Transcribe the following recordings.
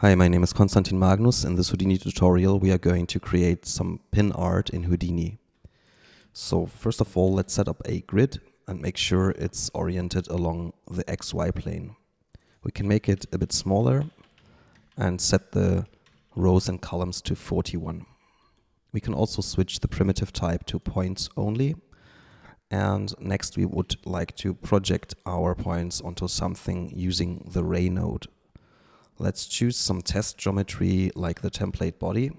Hi, my name is Konstantin Magnus. In this Houdini tutorial, we are going to create some pin art in Houdini. So first of all, let's set up a grid and make sure it's oriented along the XY plane. We can make it a bit smaller and set the rows and columns to 41. We can also switch the primitive type to points only. And next we would like to project our points onto something using the ray node. Let's choose some test geometry like the template body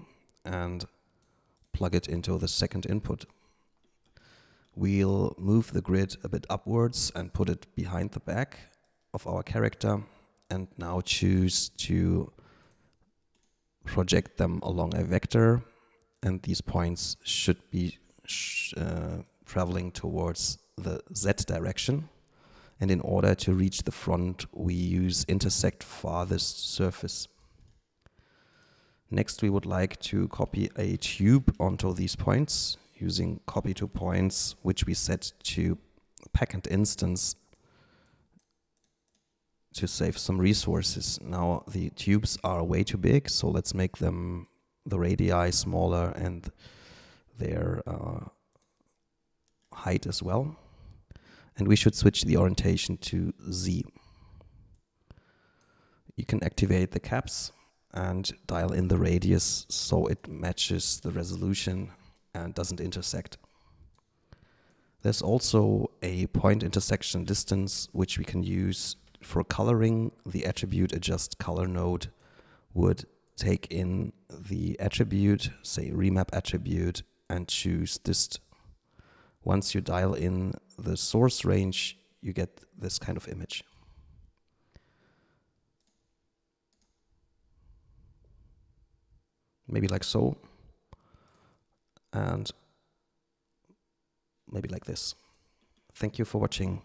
and plug it into the second input. We'll move the grid a bit upwards and put it behind the back of our character and now choose to project them along a vector and these points should be sh uh, traveling towards the z direction and in order to reach the front we use intersect farthest surface. Next we would like to copy a tube onto these points using copy to points which we set to pack and instance to save some resources. Now the tubes are way too big, so let's make them the radii smaller and their uh, height as well. And we should switch the orientation to Z. You can activate the caps and dial in the radius so it matches the resolution and doesn't intersect. There's also a point intersection distance which we can use for coloring. The attribute adjust color node would take in the attribute, say remap attribute, and choose dist. Once you dial in the source range, you get this kind of image. Maybe like so. And maybe like this. Thank you for watching.